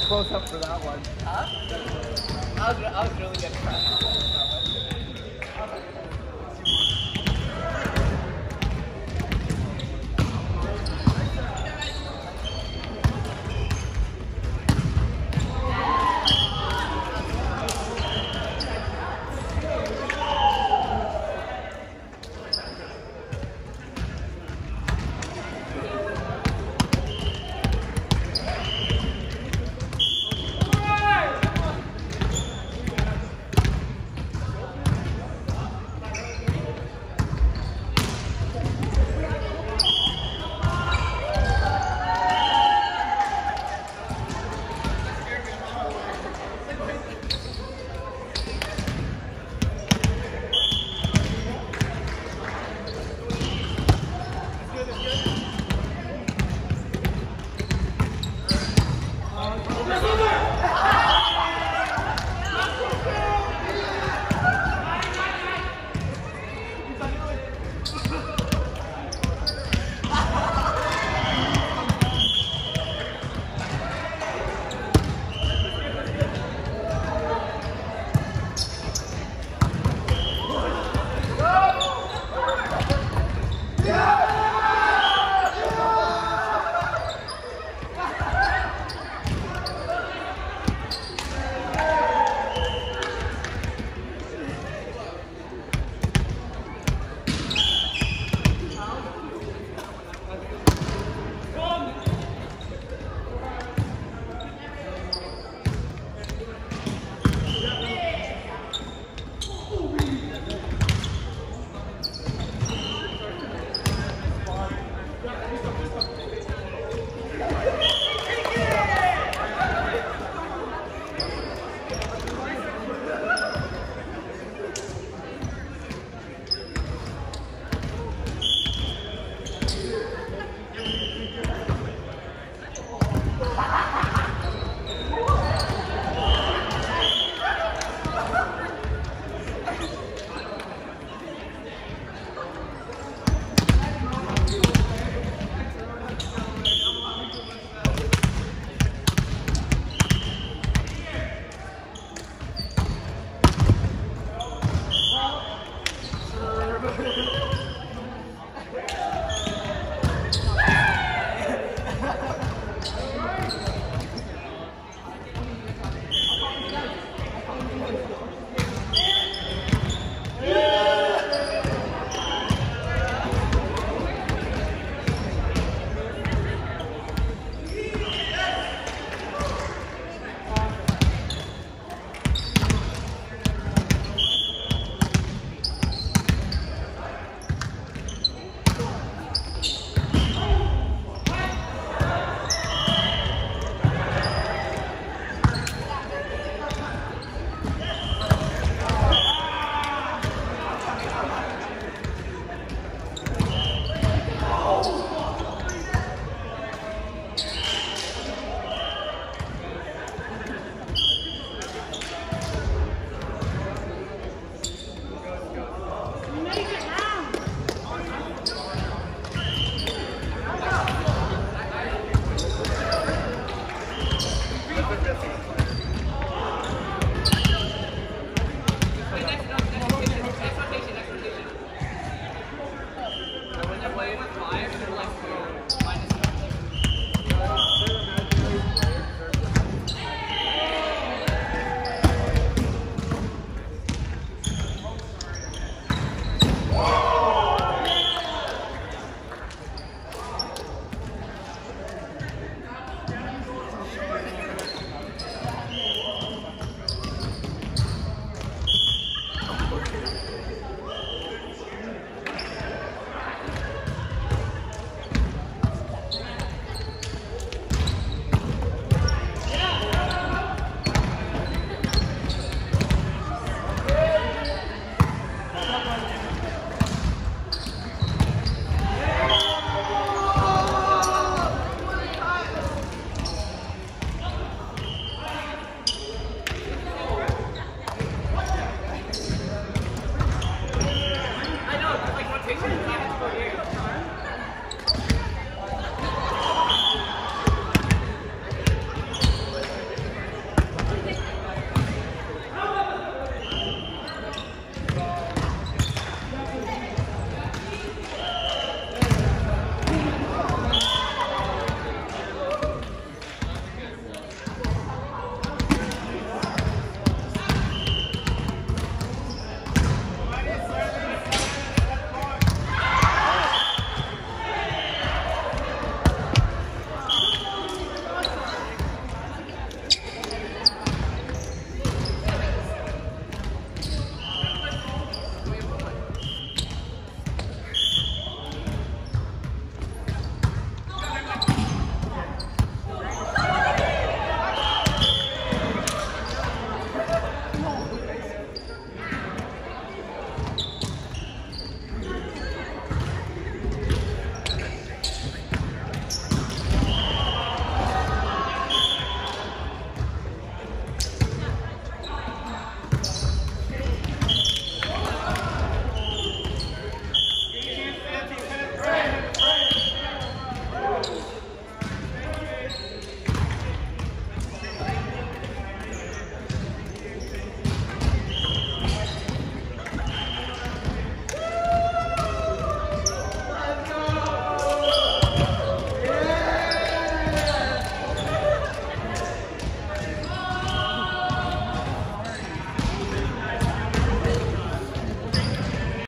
close up for that one. Huh? I was, I was really good.